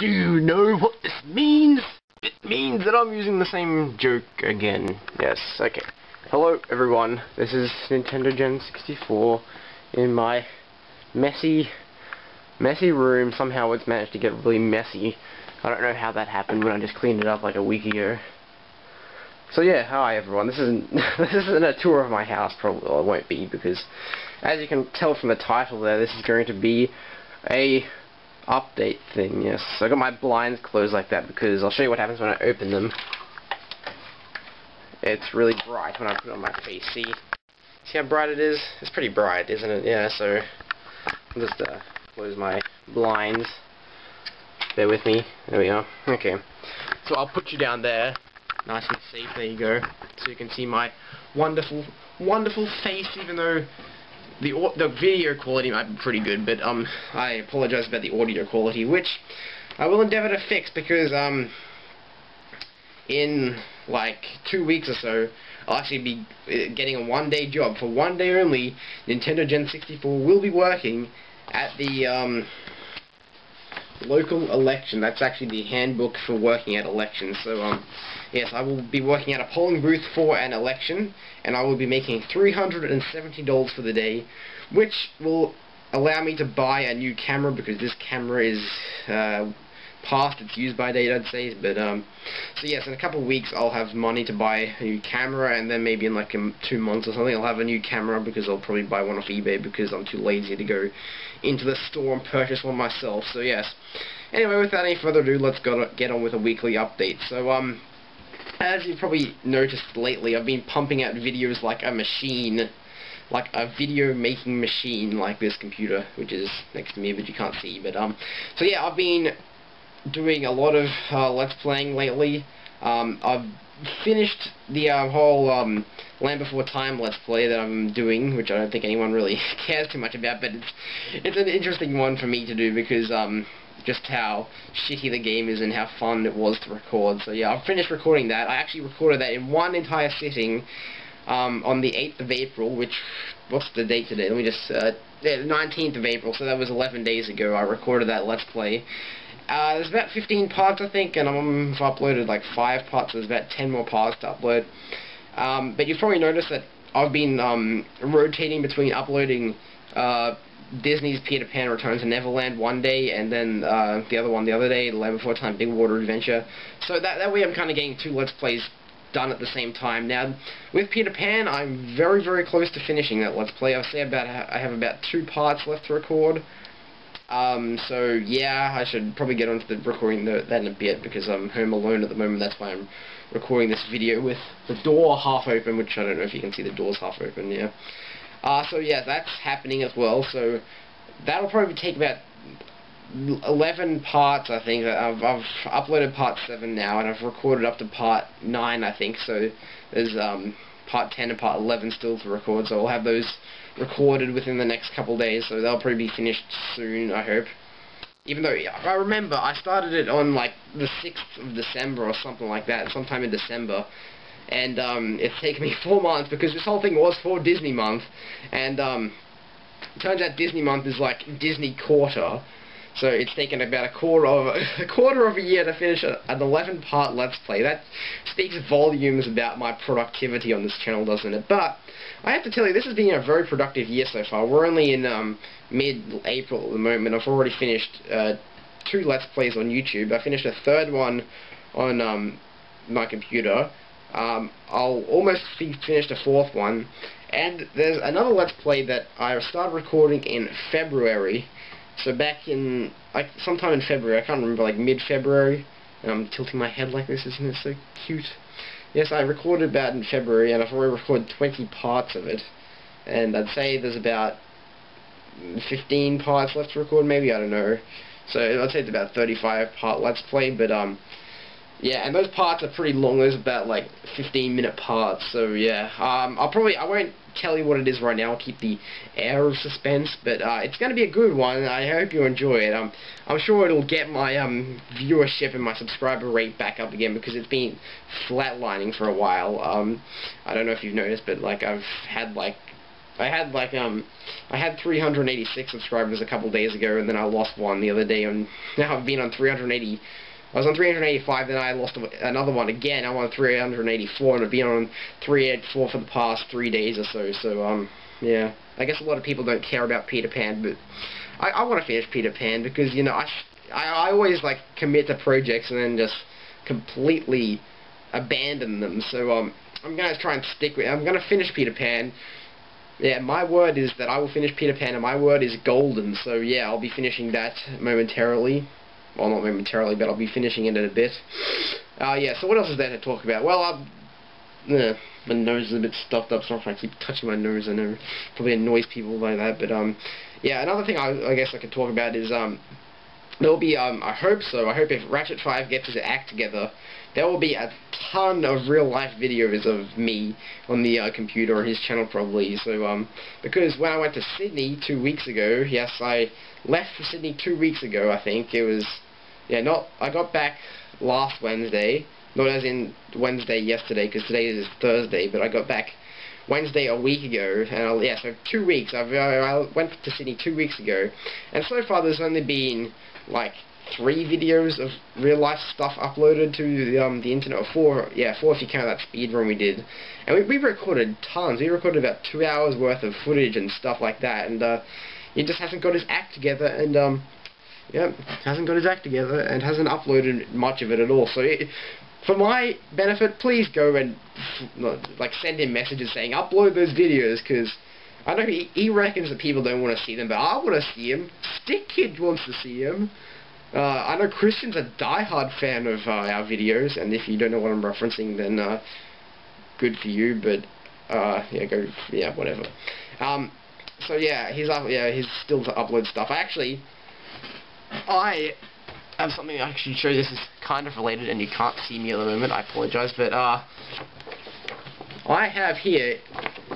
Do you know what this means? It means that I'm using the same joke again. Yes, okay. Hello everyone, this is Nintendo Gen 64 in my messy, messy room. Somehow it's managed to get really messy. I don't know how that happened when I just cleaned it up like a week ago. So yeah, hi everyone. This isn't this isn't a tour of my house. Probably well, it won't be because, as you can tell from the title there, this is going to be a update thing. Yes, so I got my blinds closed like that because I'll show you what happens when I open them. It's really bright when I put it on my face. See, how bright it is? It's pretty bright, isn't it? Yeah. So I'll just uh, close my blinds. Bear with me. There we go. Okay. So I'll put you down there nice and safe, there you go. So you can see my wonderful, wonderful face, even though the the video quality might be pretty good, but um, I apologize about the audio quality, which I will endeavor to fix because um, in like two weeks or so, I'll actually be uh, getting a one-day job for one day only. Nintendo Gen 64 will be working at the um, local election. That's actually the handbook for working at elections. So, um, yes, I will be working at a polling booth for an election, and I will be making $370 for the day, which will allow me to buy a new camera because this camera is uh, past its used by date, I'd say. But um, so yes, in a couple of weeks I'll have money to buy a new camera, and then maybe in like um, two months or something I'll have a new camera because I'll probably buy one off eBay because I'm too lazy to go into the store and purchase one myself. So yes. Anyway, without any further ado, let's go get on with a weekly update. So um, as you've probably noticed lately, I've been pumping out videos like a machine like a video making machine like this computer which is next to me but you can't see but um so yeah I've been doing a lot of uh, Let's Playing lately. Um, I've finished the uh, whole um, Land Before Time Let's Play that I'm doing, which I don't think anyone really cares too much about, but it's it's an interesting one for me to do because um, just how shitty the game is and how fun it was to record. So yeah, I've finished recording that. I actually recorded that in one entire sitting um, on the 8th of April, which, what's the date today? Let me just, uh, 19th of April, so that was 11 days ago. I recorded that Let's Play. Uh, there's about 15 parts, I think, and I've uploaded like 5 parts, so there's about 10 more parts to upload. Um, but you've probably noticed that I've been um, rotating between uploading uh, Disney's Peter Pan Returns to Neverland one day, and then uh, the other one the other day, The Land Before Time Big Water Adventure. So that, that way I'm kind of getting two Let's Plays done at the same time. Now, with Peter Pan, I'm very, very close to finishing that Let's Play. I say about I have about two parts left to record. Um, so yeah, I should probably get onto the recording the, that in a bit because I'm home alone at the moment. That's why I'm recording this video with the door half open, which I don't know if you can see the door's half open. Yeah. Uh, so yeah, that's happening as well. So that'll probably take about 11 parts, I think. I've, I've uploaded part 7 now, and I've recorded up to part 9, I think. So there's um, part 10 and part 11 still to record. So I'll have those recorded within the next couple days, so they'll probably be finished soon, I hope. Even though, I remember, I started it on, like, the 6th of December or something like that, sometime in December. And, um, it's taken me four months, because this whole thing was for Disney month. And, um, turns out Disney month is like Disney quarter. So it's taken about a quarter of a quarter of a year to finish an 11 part Let's Play. That speaks volumes about my productivity on this channel, doesn't it? But I have to tell you, this has been a very productive year so far. We're only in um, mid-April at the moment. I've already finished uh, two Let's Plays on YouTube. I finished a third one on um, my computer. Um, I'll almost be finished a fourth one. And there's another Let's Play that I started recording in February so back in, like, sometime in February, I can't remember, like mid-February, and I'm tilting my head like this, isn't it so cute? Yes, I recorded about in February, and I've already recorded 20 parts of it, and I'd say there's about 15 parts left to record, maybe, I don't know. So I'd say it's about 35 part Let's Play, but, um, yeah, and those parts are pretty long. Those are about like 15 minute parts. So yeah, um, I'll probably I won't tell you what it is right now. I'll keep the air of suspense, but uh, it's going to be a good one. I hope you enjoy it. Um, I'm sure it'll get my um, viewership and my subscriber rate back up again because it's been flatlining for a while. Um, I don't know if you've noticed, but like I've had like I had like um I had 386 subscribers a couple days ago, and then I lost one the other day, and now I've been on 380. I was on 385, then I lost another one again. I'm on 384, and I've been on 384 for the past three days or so. So um yeah, I guess a lot of people don't care about Peter Pan, but I, I want to finish Peter Pan because you know I, I I always like commit to projects and then just completely abandon them. So um I'm gonna try and stick with. I'm gonna finish Peter Pan. Yeah, my word is that I will finish Peter Pan, and my word is golden. So yeah, I'll be finishing that momentarily. Well, not momentarily, but I'll be finishing it in a bit. Uh, yeah, so what else is there to talk about? Well, I'm, yeah, my nose is a bit stuffed up, so if I keep touching my nose, I know probably annoys people like that. But um, yeah, another thing I, I guess I could talk about is um, there'll be, um, I hope so, I hope if Ratchet 5 gets his act together, there will be a ton of real-life videos of me on the uh, computer on his channel probably, so, um, because when I went to Sydney two weeks ago, yes, I left for Sydney two weeks ago, I think, it was, yeah, not, I got back last Wednesday, not as in Wednesday yesterday, because today is Thursday, but I got back Wednesday a week ago, and I, yeah, so two weeks. I've, uh, I went to Sydney two weeks ago, and so far there's only been like three videos of real life stuff uploaded to the, um, the internet, or four, yeah, four if you count that speed run we did. And we, we recorded tons, we recorded about two hours worth of footage and stuff like that, and uh, he just hasn't got his act together, and um, yeah, hasn't got his act together, and hasn't uploaded much of it at all, so it, for my benefit, please go and like send him messages saying upload those videos, because I know he, he reckons that people don't want to see them, but I want to see him. Stick Kid wants to see him. Uh, I know Christian's a die-hard fan of uh, our videos, and if you don't know what I'm referencing, then uh, good for you. But uh, yeah, go yeah, whatever. Um, so yeah, he's up. Yeah, he's still to upload stuff. I actually, I have something I should show. This is kind of related, and you can't see me at the moment. I apologize, but uh, I have here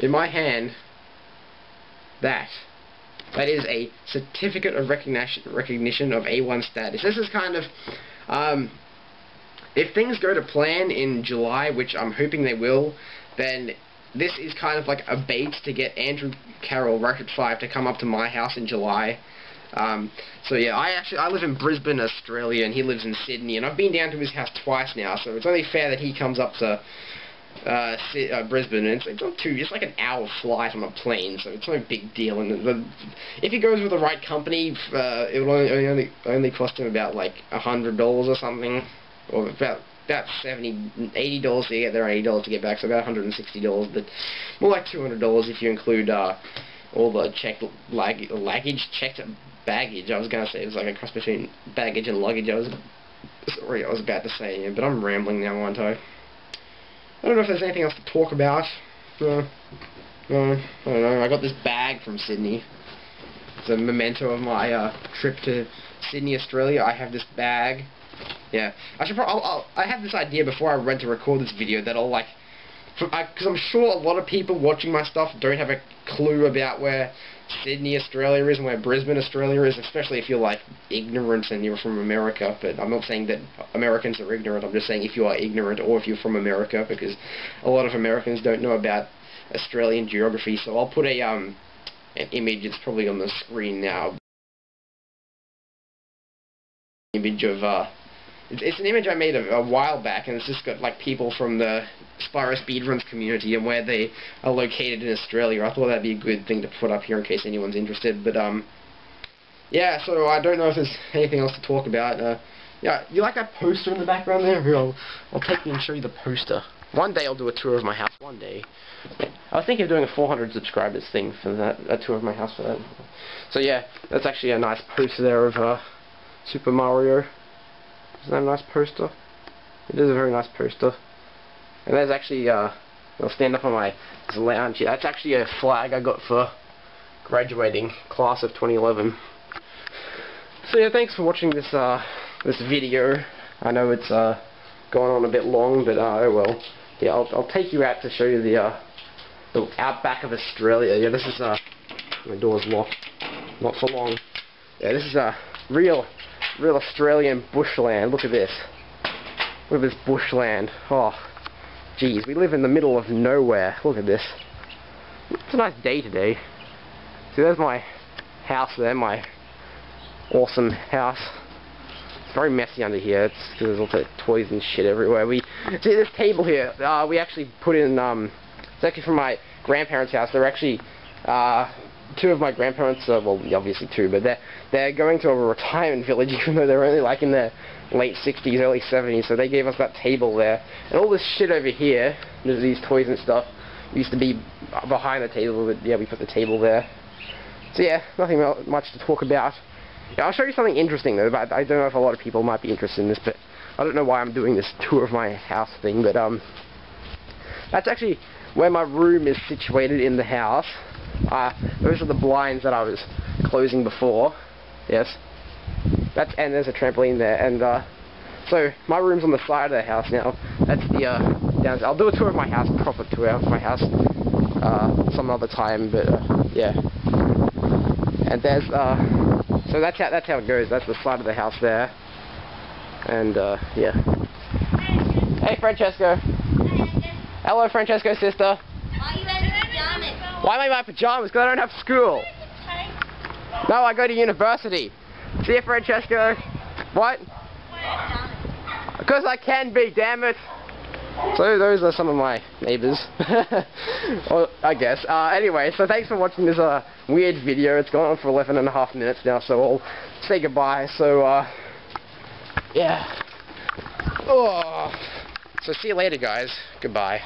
in my hand that. That is a certificate of recognition recognition of A1 status. This is kind of, um, if things go to plan in July, which I'm hoping they will, then this is kind of like a bait to get Andrew Carroll, Ratchet 5, to come up to my house in July. Um, so yeah, I actually I live in Brisbane, Australia, and he lives in Sydney, and I've been down to his house twice now, so it's only fair that he comes up to uh, uh, Brisbane, and it's, not too, it's like an hour flight on a plane, so it's no big deal. And the, if he goes with the right company, uh, it will only, only only cost him about like a hundred dollars or something, or about about seventy, eighty dollars to get there, eighty dollars to get back, so about hundred and sixty dollars, but more like two hundred dollars if you include uh, all the checked lag luggage, checked baggage. I was gonna say it was like a cross between baggage and luggage. I was sorry, I was about to say, but I'm rambling now, aren't I? I don't know if there's anything else to talk about. Uh, no, I don't know. I got this bag from Sydney. It's a memento of my uh, trip to Sydney, Australia. I have this bag. Yeah, I should. I'll, I'll, I had this idea before I went to record this video that I'll like, because I'm sure a lot of people watching my stuff don't have a clue about where Sydney, Australia is and where Brisbane, Australia is, especially if you're like ignorant and you're from America. But I'm not saying that Americans are ignorant. I'm just saying if you are ignorant or if you're from America, because a lot of Americans don't know about Australian geography. So I'll put a um an image. It's probably on the screen now. Image of uh it's an image I made a, a, while back, and it's just got like people from the Spyro Speedruns community and where they are located in Australia. I thought that'd be a good thing to put up here in case anyone's interested. But um, yeah. So I don't know if there's anything else to talk about. Uh, yeah, you like that poster in the background there? Here, I'll, I'll take you and show you the poster. One day I'll do a tour of my house. One day. I was thinking of doing a 400 subscribers thing for that, a tour of my house for that. So yeah, that's actually a nice poster there of uh, Super Mario. Isn't that a nice poster? It is a very nice poster. And there's actually, uh, I'll stand up on my lounge here. That's actually a flag I got for graduating class of 2011. So yeah, thanks for watching this, uh, this video. I know it's, uh, going on a bit long, but, uh, oh well. Yeah, I'll, I'll take you out to show you the, uh, the outback of Australia. Yeah, this is, uh, my door's locked. Not for long. Yeah, this is, uh, real real Australian bushland. Look at this. Look at this bushland. Oh, geez, we live in the middle of nowhere. Look at this. It's a nice day today. See, there's my house there, my awesome house. It's very messy under here. It's because there's all the toys and shit everywhere. We see this table here. Uh, we actually put in. Um, it's actually from my grandparents' house. They're actually uh, two of my grandparents. Uh, well, obviously two, but they're they're going to a retirement village, even though they're only like in their late 60s, early 70s. So they gave us that table there, and all this shit over here. These toys and stuff. Used to be behind the table, but yeah, we put the table there. So yeah, nothing much to talk about. Yeah, I'll show you something interesting though, but I don't know if a lot of people might be interested in this, but I don't know why I'm doing this tour of my house thing, but um, that's actually where my room is situated in the house. Uh, those are the blinds that I was closing before. Yes. That's and there's a trampoline there, and uh, so my room's on the side of the house now. That's the uh, down. I'll do a tour of my house, proper tour of my house, uh, some other time. But uh, yeah. And there's uh, so that's how that's how it goes. That's the side of the house there. And uh, yeah. Hey, Francesco. Hello, Francesco, sister. Are you? Why am I in my pajamas? Because I don't have school. No, I go to university. See you, Francesco. What? Because I can be, damn it. So those are some of my neighbors. well, I guess. Uh, anyway, so thanks for watching this uh, weird video. It's gone on for 11 and a half minutes now, so I'll say goodbye. So, uh, yeah. Oh. So see you later, guys. Goodbye.